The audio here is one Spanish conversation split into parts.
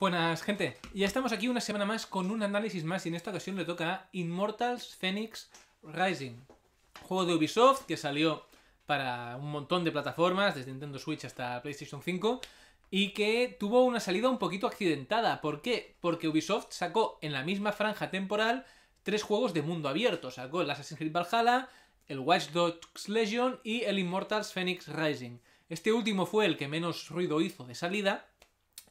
Buenas, gente. Ya estamos aquí una semana más con un análisis más y en esta ocasión le toca a Immortals Phoenix Rising. Juego de Ubisoft que salió para un montón de plataformas, desde Nintendo Switch hasta PlayStation 5, y que tuvo una salida un poquito accidentada. ¿Por qué? Porque Ubisoft sacó en la misma franja temporal tres juegos de mundo abierto. Sacó el Assassin's Creed Valhalla, el Watch Dogs Legion y el Immortals Phoenix Rising. Este último fue el que menos ruido hizo de salida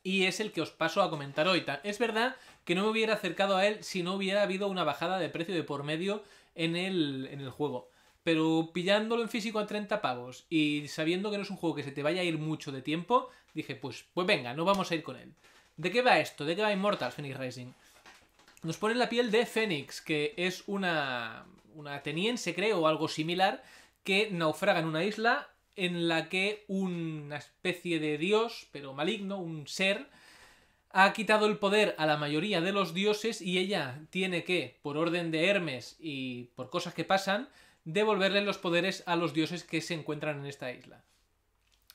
y es el que os paso a comentar hoy. Es verdad que no me hubiera acercado a él si no hubiera habido una bajada de precio de por medio en el, en el juego. Pero pillándolo en físico a 30 pavos y sabiendo que no es un juego que se te vaya a ir mucho de tiempo, dije, pues, pues venga, no vamos a ir con él. ¿De qué va esto? ¿De qué va Immortals Phoenix Racing? Nos pone la piel de Phoenix, que es una, una ateniense, creo, o algo similar, que naufraga en una isla en la que una especie de dios, pero maligno, un ser, ha quitado el poder a la mayoría de los dioses y ella tiene que, por orden de Hermes y por cosas que pasan, devolverle los poderes a los dioses que se encuentran en esta isla.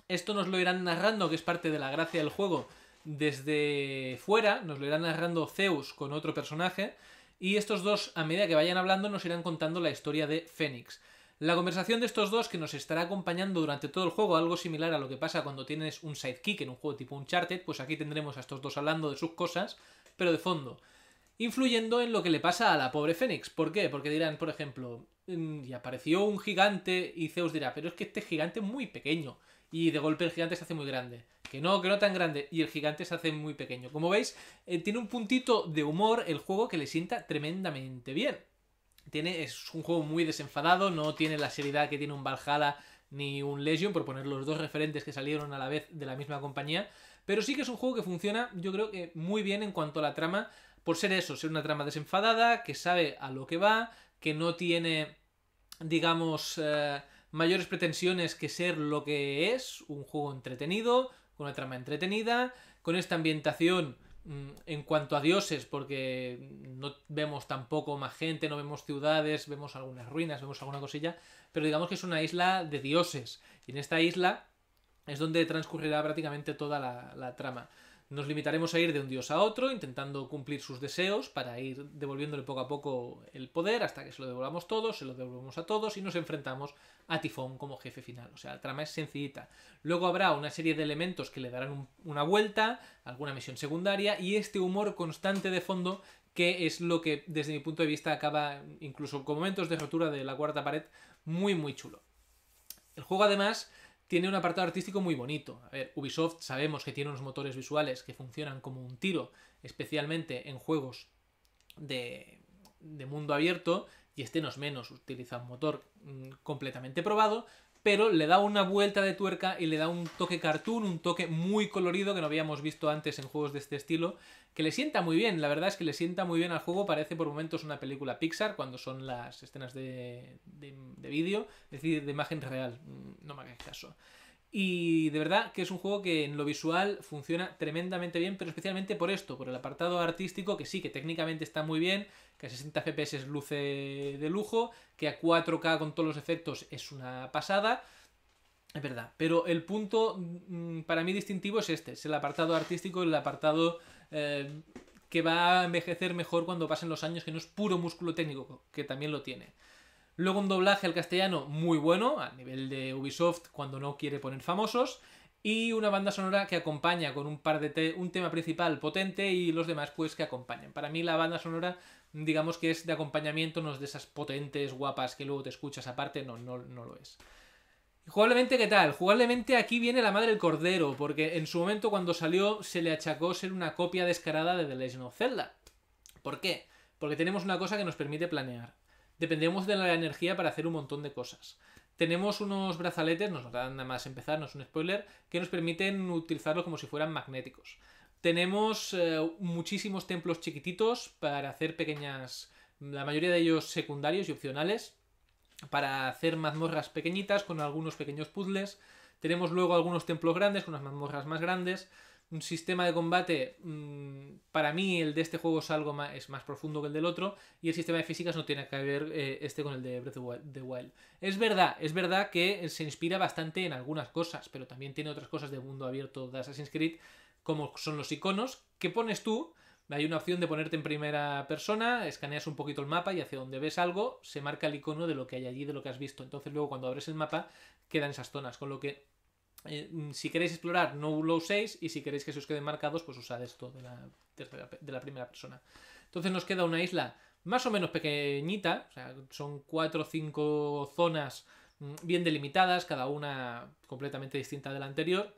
Esto nos lo irán narrando, que es parte de la gracia del juego, desde fuera, nos lo irán narrando Zeus con otro personaje, y estos dos, a medida que vayan hablando, nos irán contando la historia de Fénix. La conversación de estos dos que nos estará acompañando durante todo el juego, algo similar a lo que pasa cuando tienes un sidekick en un juego tipo Uncharted, pues aquí tendremos a estos dos hablando de sus cosas, pero de fondo. Influyendo en lo que le pasa a la pobre Fénix. ¿Por qué? Porque dirán, por ejemplo, mm, y apareció un gigante y Zeus dirá, pero es que este gigante es muy pequeño. Y de golpe el gigante se hace muy grande. Que no, que no tan grande. Y el gigante se hace muy pequeño. Como veis, eh, tiene un puntito de humor el juego que le sienta tremendamente bien tiene, es un juego muy desenfadado, no tiene la seriedad que tiene un Valhalla ni un Legion, por poner los dos referentes que salieron a la vez de la misma compañía, pero sí que es un juego que funciona, yo creo que muy bien en cuanto a la trama, por ser eso, ser una trama desenfadada, que sabe a lo que va, que no tiene, digamos, eh, mayores pretensiones que ser lo que es, un juego entretenido, con una trama entretenida, con esta ambientación en cuanto a dioses, porque no vemos tampoco más gente, no vemos ciudades, vemos algunas ruinas, vemos alguna cosilla, pero digamos que es una isla de dioses. Y en esta isla es donde transcurrirá prácticamente toda la, trama. Nos limitaremos a ir de un dios a otro, intentando cumplir sus deseos para ir devolviéndole poco a poco el poder hasta que se lo devolvamos todos, se lo devolvemos a todos y nos enfrentamos a Tifón como jefe final. O sea, la trama es sencillita. Luego habrá una serie de elementos que le darán una vuelta, alguna misión secundaria y este humor constante de fondo que es lo que desde mi punto de vista acaba incluso con momentos de rotura de la cuarta pared muy muy chulo. El juego además tiene un apartado artístico muy bonito. Ubisoft sabemos que tiene unos motores visuales que funcionan como un tiro, especialmente en juegos de, de mundo abierto, y este no es menos, utiliza un motor mm, completamente probado, pero le da una vuelta de tuerca y le da un toque cartoon, un toque muy colorido que no habíamos visto antes en juegos de este estilo, que le sienta muy bien, la verdad es que le sienta muy bien al juego, parece por momentos una película Pixar cuando son las escenas de, de, de vídeo, es decir, de imagen real, mm, no me hagáis caso. Y de verdad que es un juego que en lo visual funciona tremendamente bien, pero especialmente por esto, por el apartado artístico, que sí, que técnicamente está muy bien, que a 60 FPS luce de lujo, que a 4K con todos los efectos es una pasada. Es verdad, pero el punto mm, para mí distintivo es este, es el apartado artístico, el apartado eh, que va a envejecer mejor cuando pasen los años, que no es puro músculo técnico, que también lo tiene. Luego un doblaje al castellano muy bueno, a nivel de Ubisoft cuando no quiere poner famosos. Y una banda sonora que acompaña con un par de un tema principal potente y los demás pues que acompañan. Para mí la banda sonora digamos que es de acompañamiento, no es de esas potentes, guapas que luego te escuchas aparte, no, no, no lo es. Jugablemente, ¿qué tal? Jugablemente aquí viene la madre del cordero, porque en su momento cuando salió se le achacó ser una copia descarada de The Legend of Zelda. ¿Por qué? Porque tenemos una cosa que nos permite planear dependemos de la energía para hacer un montón de cosas. Tenemos unos brazaletes, nos dan nada más empezar, no es un spoiler, que nos permiten utilizarlos como si fueran magnéticos. Tenemos eh, muchísimos templos chiquititos para hacer pequeñas, la mayoría de ellos secundarios y opcionales, para hacer mazmorras pequeñitas con algunos pequeños puzzles. Tenemos luego algunos templos grandes con unas mazmorras más grandes un sistema de combate, mm, para mí el de este juego es algo más, es más profundo que el del otro, y el sistema de físicas no tiene que ver eh, este con el de Breath of the Wild. Es verdad, es verdad que se inspira bastante en algunas cosas, pero también tiene otras cosas de mundo abierto de Assassin's Creed como son los iconos, que pones tú. Hay una opción de ponerte en primera persona, escaneas un poquito el mapa y hacia donde ves algo se marca el icono de lo que hay allí, de lo que has visto. Entonces luego cuando abres el mapa quedan esas zonas, con lo que eh, si queréis explorar no lo uséis y si queréis que se os queden marcados pues usad esto de la, de la primera persona. Entonces nos queda una isla más o menos pequeñita, o sea, son cuatro o cinco zonas mm, bien delimitadas, cada una completamente distinta de la anterior.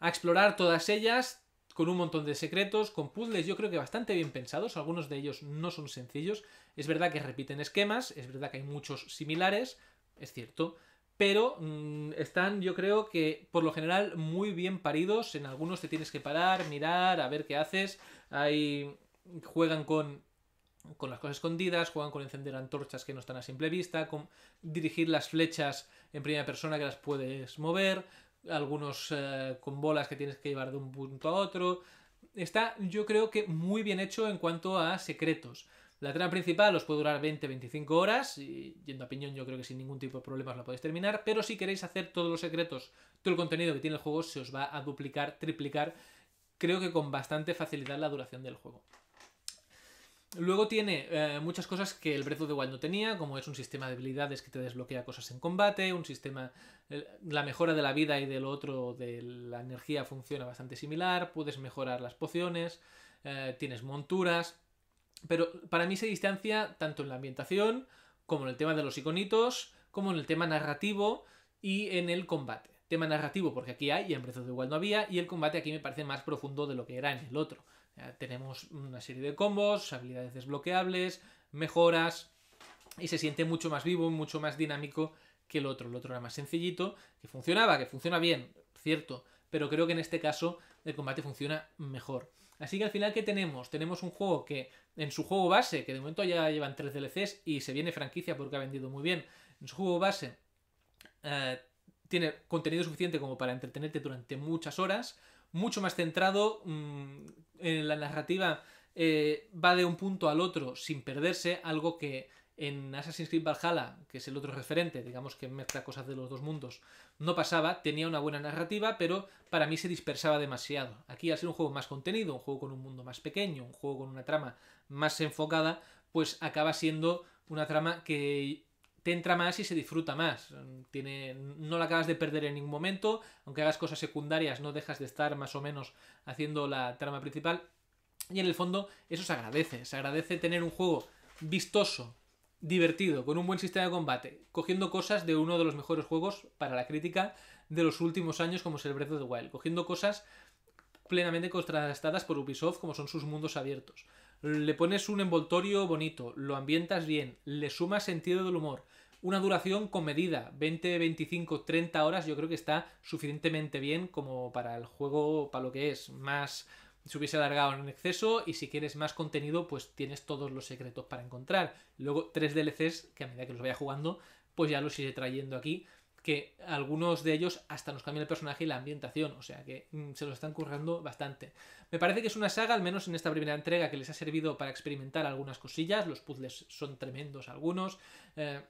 A explorar todas ellas con un montón de secretos, con puzzles yo creo que bastante bien pensados, algunos de ellos no son sencillos, es verdad que repiten esquemas, es verdad que hay muchos similares, es cierto, pero mm, están yo creo que por lo general muy bien paridos, en algunos te tienes que parar, mirar, a ver qué haces, hay juegan con con las cosas escondidas, juegan con encender antorchas que no están a simple vista, con dirigir las flechas en primera persona que las puedes mover, algunos eh, con bolas que tienes que llevar de un punto a otro. Está, yo creo que muy bien hecho en cuanto a secretos. La trama principal os puede durar 20-25 horas, y yendo a piñón yo creo que sin ningún tipo de problemas la podéis terminar, pero si queréis hacer todos los secretos, todo el contenido que tiene el juego, se os va a duplicar, triplicar, creo que con bastante facilidad la duración del juego. Luego tiene eh, muchas cosas que el Breath of the Wild no tenía, como es un sistema de habilidades que te desbloquea cosas en combate, un sistema... la mejora de la vida y del otro, de la energía, funciona bastante similar, puedes mejorar las pociones, eh, tienes monturas, pero para mí se distancia tanto en la ambientación, como en el tema de los iconitos, como en el tema narrativo y en el combate. Tema narrativo porque aquí hay y en Breath of the Wild no había, y el combate aquí me parece más profundo de lo que era en el otro tenemos una serie de combos, habilidades desbloqueables, mejoras y se siente mucho más vivo, mucho más dinámico que el otro. El otro era más sencillito, que funcionaba, que funciona bien, cierto, pero creo que en este caso el combate funciona mejor. Así que al final, ¿qué tenemos? Tenemos un juego que en su juego base, que de momento ya llevan tres DLCs y se viene franquicia porque ha vendido muy bien, en su juego base eh, tiene contenido suficiente como para entretenerte durante muchas horas, mucho más centrado mm, en la narrativa, eh, va de un punto al otro sin perderse, algo que en Assassin's Creed Valhalla, que es el otro referente, digamos que mezcla cosas de los dos mundos, no pasaba, tenía una buena narrativa, pero para mí se dispersaba demasiado. Aquí al ser un juego más contenido, un juego con un mundo más pequeño, un juego con una trama más enfocada, pues acaba siendo una trama que te entra más y se disfruta más. Tiene, no la acabas de perder en ningún momento, aunque hagas cosas secundarias, no dejas de estar más o menos haciendo la trama principal. Y en el fondo eso se agradece. Se agradece tener un juego vistoso, divertido, con un buen sistema de combate, cogiendo cosas de uno de los mejores juegos para la crítica de los últimos años como es el Breath of the Wild, cogiendo cosas plenamente contrastadas por Ubisoft como son sus mundos abiertos. Le pones un envoltorio bonito, lo ambientas bien, le sumas sentido del humor, una duración con medida, 20, 25, 30 horas, yo creo que está suficientemente bien como para el juego, para lo que es, más se hubiese alargado en exceso y si quieres más contenido, pues tienes todos los secretos para encontrar. Luego tres DLCs que a medida que los vaya jugando, pues ya los iré trayendo aquí que algunos de ellos hasta nos cambian el personaje y la ambientación, o sea que mm, se lo están currando bastante. Me parece que es una saga, al menos en esta primera entrega, que les ha servido para experimentar algunas cosillas, los puzzles son tremendos algunos, eh,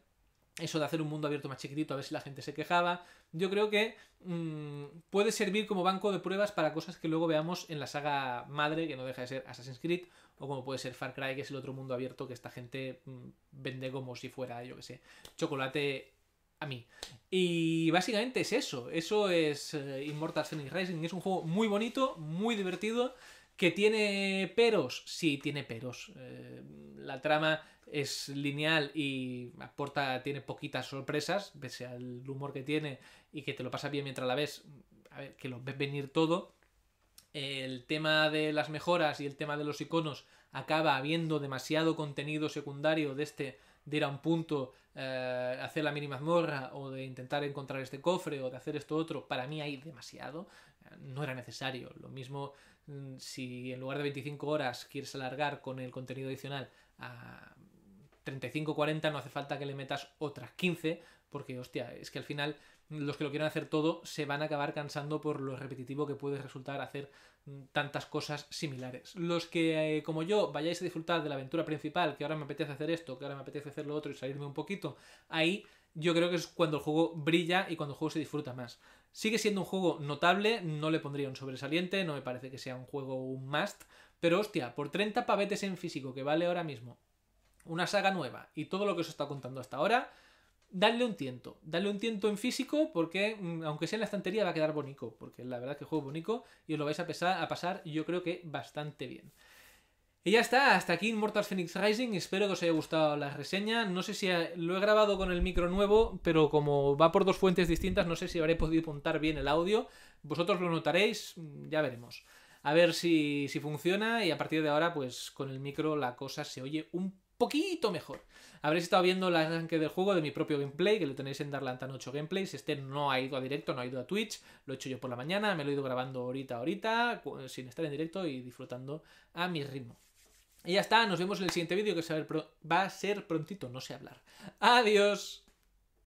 eso de hacer un mundo abierto más chiquitito, a ver si la gente se quejaba, yo creo que mm, puede servir como banco de pruebas para cosas que luego veamos en la saga madre, que no deja de ser Assassin's Creed, o como puede ser Far Cry, que es el otro mundo abierto que esta gente mm, vende como si fuera, yo que sé, chocolate a mí. Y básicamente es eso. Eso es eh, Immortal Phoenix Rising. Es un juego muy bonito, muy divertido. ¿Que tiene peros? Sí, tiene peros. Eh, la trama es lineal y aporta, tiene poquitas sorpresas, pese al humor que tiene y que te lo pasa bien mientras la ves, a ver, que lo ves venir todo. El tema de las mejoras y el tema de los iconos acaba habiendo demasiado contenido secundario de este de ir a un punto, eh, hacer la mínima mazmorra o de intentar encontrar este cofre o de hacer esto otro, para mí hay demasiado, no era necesario. Lo mismo mm, si en lugar de 25 horas quieres alargar con el contenido adicional a 35-40, no hace falta que le metas otras 15, porque hostia, es que al final los que lo quieran hacer todo se van a acabar cansando por lo repetitivo que puede resultar hacer tantas cosas similares. Los que, eh, como yo, vayáis a disfrutar de la aventura principal, que ahora me apetece hacer esto, que ahora me apetece hacer lo otro y salirme un poquito, ahí yo creo que es cuando el juego brilla y cuando el juego se disfruta más. Sigue siendo un juego notable, no le pondría un sobresaliente, no me parece que sea un juego un must, pero hostia, por 30 pavetes en físico que vale ahora mismo una saga nueva y todo lo que os estado contando hasta ahora, dadle un tiento. Dadle un tiento en físico porque, mm, aunque sea en la estantería, va a quedar bonito. Porque la verdad que juego bonito y os lo vais a, a pasar, yo creo que bastante bien. Y ya está, hasta aquí Immortals Phoenix Rising. Espero que os haya gustado la reseña. No sé si lo he grabado con el micro nuevo, pero como va por dos fuentes distintas, no sé si habré podido apuntar bien el audio. Vosotros lo notaréis, mm, ya veremos. A ver si, si funciona y a partir de ahora, pues con el micro la cosa se oye un poquito mejor. Habréis estado viendo el arranque del juego de mi propio gameplay, que lo tenéis en Darlantan 8 Gameplays. Este no ha ido a directo, no ha ido a Twitch, lo he hecho yo por la mañana, me lo he ido grabando ahorita, ahorita, sin estar en directo y disfrutando a mi ritmo. Y ya está, nos vemos en el siguiente vídeo que va a ser prontito, no sé hablar. Adiós.